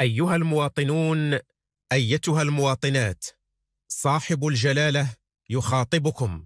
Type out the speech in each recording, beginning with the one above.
أيها المواطنون أيتها المواطنات صاحب الجلالة يخاطبكم.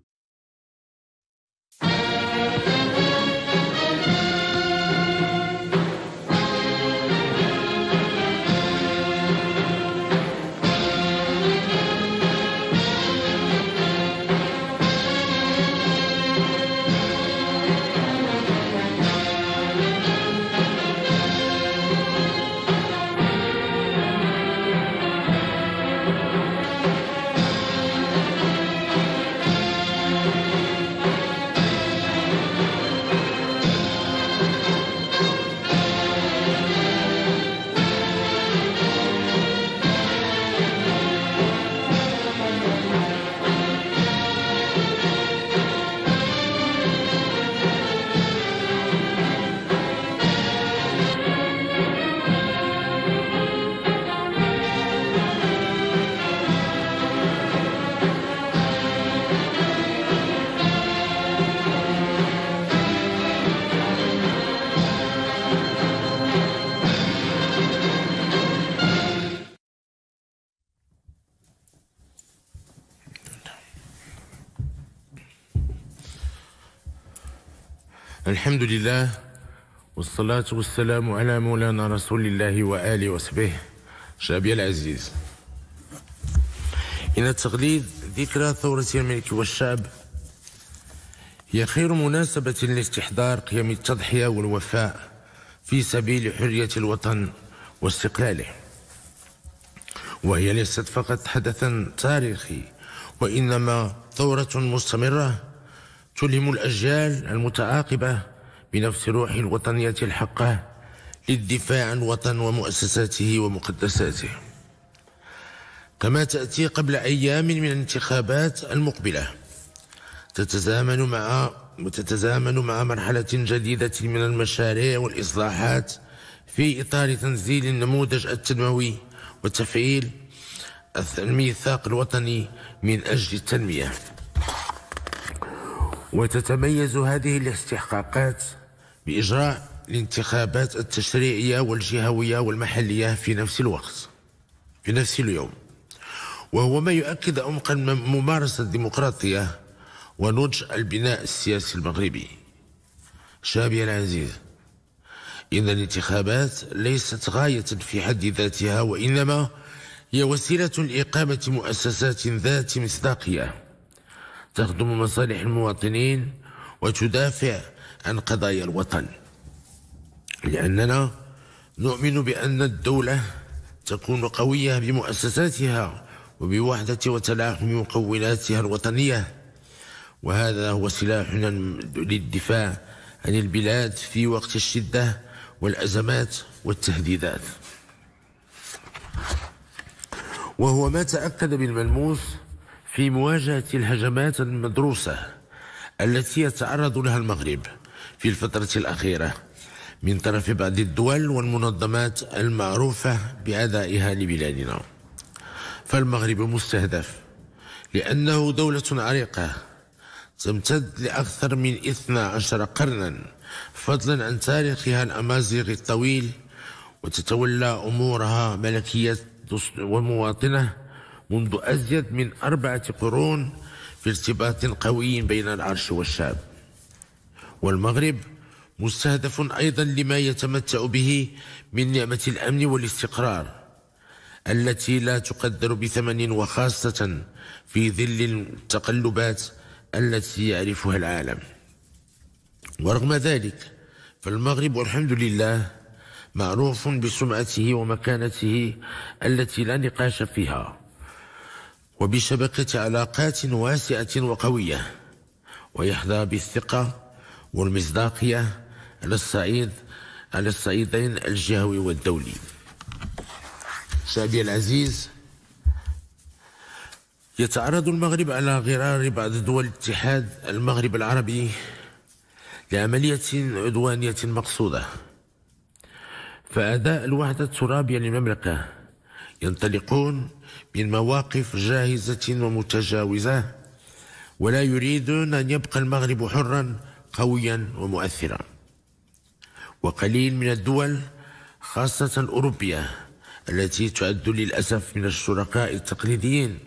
الحمد لله والصلاة والسلام على مولانا رسول الله وآله وصحبه. شعبي العزيز. إن تقليد ذكرى ثورة الملك والشعب هي خير مناسبة لاستحضار قيم التضحية والوفاء في سبيل حرية الوطن واستقلاله. وهي ليست فقط حدثا تاريخي وإنما ثورة مستمرة تلهم الأجيال المتعاقبة بنفس روح الوطنية الحقة للدفاع عن الوطن ومؤسساته ومقدساته. كما تأتي قبل أيام من الانتخابات المقبلة تتزامن مع وتتزامن مع مرحلة جديدة من المشاريع والإصلاحات في إطار تنزيل النموذج التنموي وتفعيل الميثاق الوطني من أجل التنمية. وتتميز هذه الاستحقاقات بإجراء الانتخابات التشريعية والجهوية والمحلية في نفس الوقت في نفس اليوم. وهو ما يؤكد عمق ممارسة الديمقراطية ونضج البناء السياسي المغربي. شابي العزيز إن الانتخابات ليست غاية في حد ذاتها وإنما هي وسيلة لإقامة مؤسسات ذات مصداقية. تخدم مصالح المواطنين وتدافع عن قضايا الوطن. لأننا نؤمن بأن الدولة تكون قوية بمؤسساتها وبوحدة وتلاحم مكوناتها الوطنية. وهذا هو سلاحنا للدفاع عن البلاد في وقت الشدة والأزمات والتهديدات. وهو ما تأكد بالملموس في مواجهة الهجمات المدروسة التي يتعرض لها المغرب في الفترة الأخيرة من طرف بعض الدول والمنظمات المعروفة بأدائها لبلادنا. فالمغرب مستهدف لأنه دولة عريقة تمتد لأكثر من 12 قرنا فضلا عن تاريخها الأمازيغي الطويل وتتولى أمورها ملكية ومواطنة منذ أزيد من أربعة قرون في ارتباط قوي بين العرش والشعب. والمغرب مستهدف أيضا لما يتمتع به من نعمة الأمن والاستقرار التي لا تقدر بثمن وخاصة في ظل التقلبات التي يعرفها العالم. ورغم ذلك فالمغرب والحمد لله معروف بسمعته ومكانته التي لا نقاش فيها. وبشبكة علاقات واسعة وقوية ويحظى بالثقة والمصداقية على الصعيد على الصعيدين الجهوي والدولي. شعبي العزيز يتعرض المغرب على غرار بعض دول الاتحاد المغرب العربي لعملية عدوانية مقصودة. فأداء الوحدة الترابية للمملكة ينطلقون من مواقف جاهزة ومتجاوزة ولا يريدون أن يبقى المغرب حرا قويا ومؤثرا. وقليل من الدول خاصة الأوروبية التي تعد للأسف من الشركاء التقليديين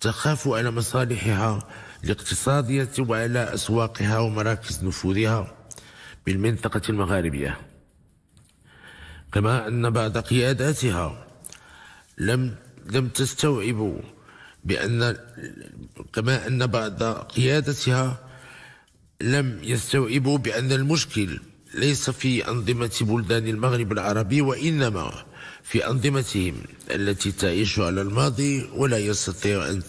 تخاف على مصالحها الاقتصادية وعلى أسواقها ومراكز نفوذها بالمنطقة المغاربية. كما أن بعض قياداتها لم لم تستوعب بأن كما أن بعض قيادتها لم يستوعبوا بأن المشكل ليس في أنظمة بلدان المغرب العربي وإنما في أنظمتهم التي تعيش على الماضي ولا يستطيع أن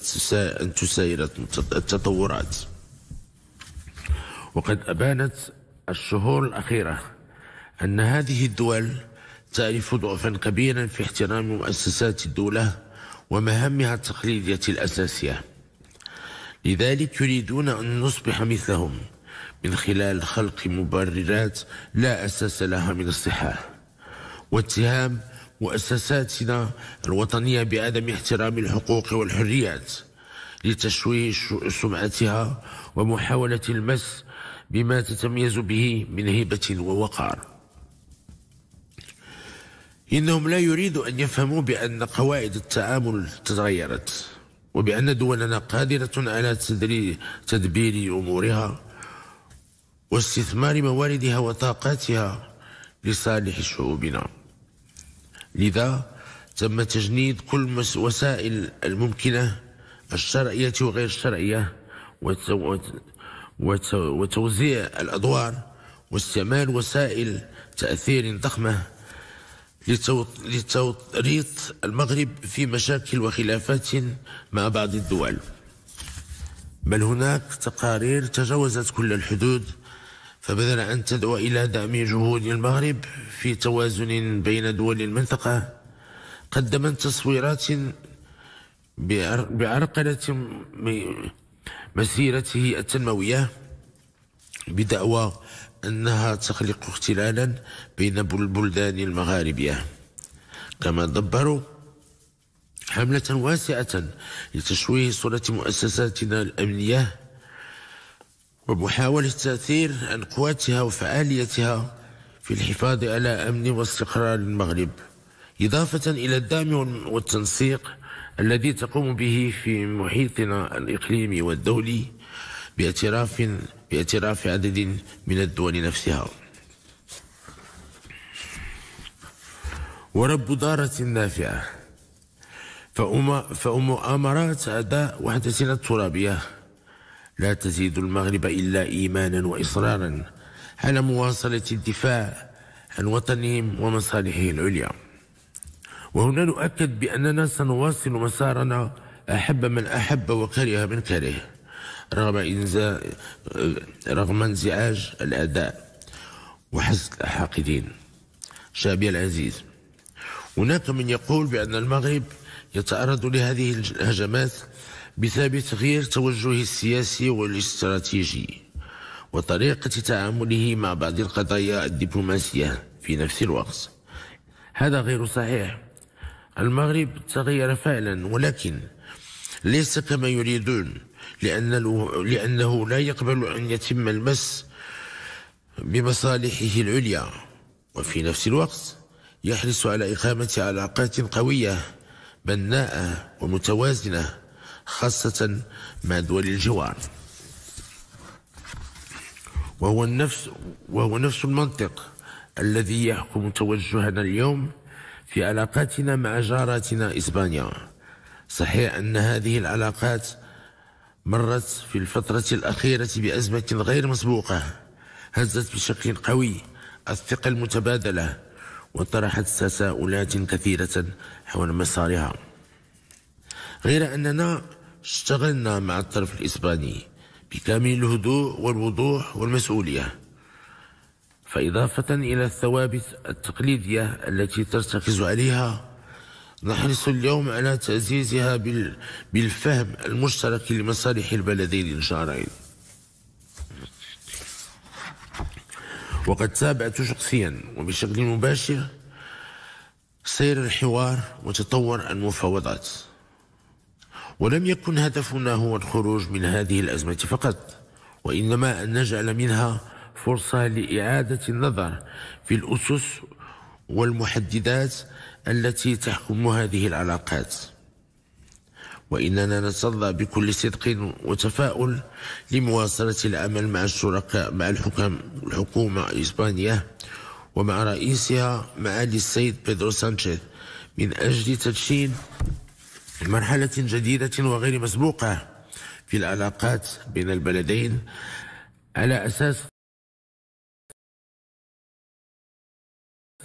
تساير التطورات. وقد أبانت الشهور الأخيرة أن هذه الدول تعرف ضعفا كبيرا في احترام مؤسسات الدولة ومهامها التقليدية الأساسية. لذلك يريدون أن نصبح مثلهم. من خلال خلق مبررات لا أساس لها من الصحة. واتهام مؤسساتنا الوطنية بعدم احترام الحقوق والحريات لتشويه سمعتها ومحاولة المس بما تتميز به من هيبة ووقار. إنهم لا يريدوا أن يفهموا بأن قواعد التعامل تغيرت وبأن دولنا قادرة على تدبير أمورها واستثمار مواردها وطاقاتها لصالح شعوبنا. لذا تم تجنيد كل وسائل الممكنة الشرعية وغير الشرعية وتوزيع الأدوار واستعمال وسائل تأثير ضخمة لتوريط المغرب في مشاكل وخلافات مع بعض الدول. بل هناك تقارير تجاوزت كل الحدود فبدل أن تدعو إلى دعم جهود المغرب في توازن بين دول المنطقة قدمت تصويرات بعرقلة مسيرته التنموية بدعوى أنها تخلق اختلالا بين البلدان المغاربية كما دبروا حملة واسعة لتشويه صورة مؤسساتنا الأمنية ومحاولة تأثير عن قواتها وفعاليتها في الحفاظ على أمن واستقرار المغرب إضافة إلى الدعم والتنسيق الذي تقوم به في محيطنا الإقليمي والدولي باعتراف بإعتراف عدد من الدول نفسها. ورب دارة نافعة. فمؤامرات أداء وحدتنا الترابية لا تزيد المغرب إلا إيمانا وإصرارا على مواصلة الدفاع عن وطنهم ومصالحه العليا. وهنا نؤكد بأننا سنواصل مسارنا أحب من أحب وكره من كره. رغم إنزاء رغم انزعاج الأداء وحسد الحاقدين. شعبي العزيز هناك من يقول بأن المغرب يتعرض لهذه الهجمات بسبب تغيير توجهه السياسي والاستراتيجي وطريقة تعامله مع بعض القضايا الدبلوماسية في نفس الوقت. هذا غير صحيح. المغرب تغير فعلا ولكن ليس كما يريدون. لأنه, لأنه لا يقبل أن يتم المس بمصالحه العليا. وفي نفس الوقت يحرص على إقامة علاقات قوية بناءة ومتوازنة خاصة مع دول الجوار وهو النفس وهو نفس المنطق الذي يحكم توجهنا اليوم في علاقاتنا مع جاراتنا إسبانيا. صحيح أن هذه العلاقات مرت في الفترة الأخيرة بأزمة غير مسبوقة. هزت بشكل قوي الثقة المتبادلة وطرحت تساؤلات كثيرة حول مسارها. غير أننا اشتغلنا مع الطرف الإسباني بكامل الهدوء والوضوح والمسؤولية. فإضافة إلى الثوابت التقليدية التي ترتكز عليها نحرص اليوم على تعزيزها بالفهم المشترك لمصالح البلدين الجارين وقد تابعت شخصيا وبشكل مباشر سير الحوار وتطور المفاوضات. ولم يكن هدفنا هو الخروج من هذه الأزمة فقط وإنما أن نجعل منها فرصة لإعادة النظر في الأسس والمحددات التي تحكم هذه العلاقات. وإننا نتصدى بكل صدق وتفاؤل لمواصلة العمل مع الشركاء مع الحكام الحكومة الإسبانية ومع رئيسها معالي السيد بيدرو سانشيز من أجل تدشين مرحلة جديدة وغير مسبوقة في العلاقات بين البلدين على أساس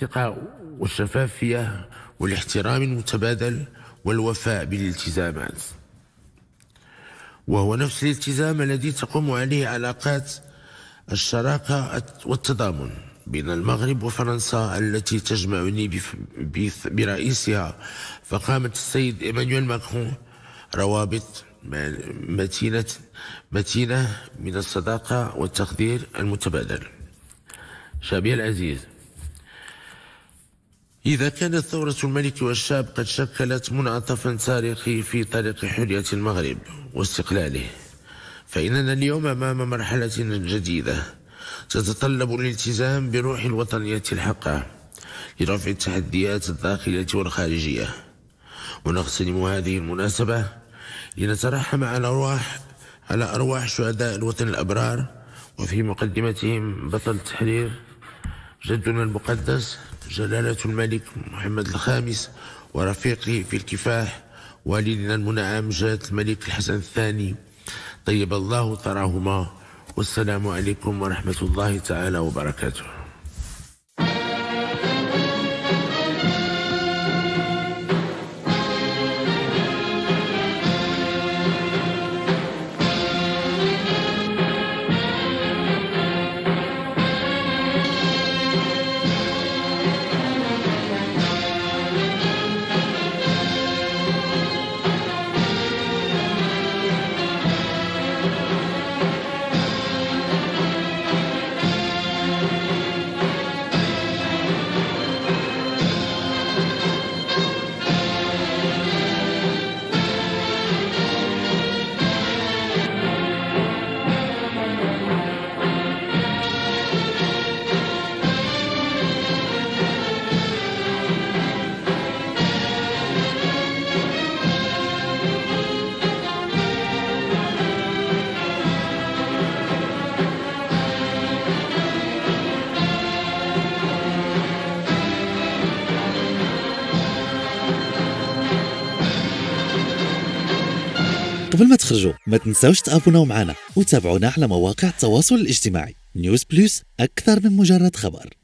الثقة والشفافية والاحترام المتبادل والوفاء بالالتزامات. وهو نفس الالتزام الذي تقوم عليه علاقات الشراكة والتضامن بين المغرب وفرنسا التي تجمعني برئيسها فقامت السيد إيمانويل ماكرون روابط متينة متينة من الصداقة والتقدير المتبادل. شابي العزيز إذا كانت ثورة الملك والشاب قد شكلت منعطفا تاريخي في طريق حرية المغرب واستقلاله. فإننا اليوم أمام مرحلة جديدة تتطلب الالتزام بروح الوطنية الحقة لرفع التحديات الداخلية والخارجية. ونغتنم هذه المناسبة لنترحم على أرواح على أرواح شهداء الوطن الأبرار وفي مقدمتهم بطل التحرير جدنا المقدس جلالة الملك محمد الخامس ورفيقه في الكفاح والدنا المنعم جلالة الملك الحسن الثاني. طيب الله ثراهما والسلام عليكم ورحمة الله تعالى وبركاته. قبل ما تخرجوا ما تنساوش تابوناو معنا وتابعونا على مواقع التواصل الاجتماعي. نيوز بلوس أكثر من مجرد خبر.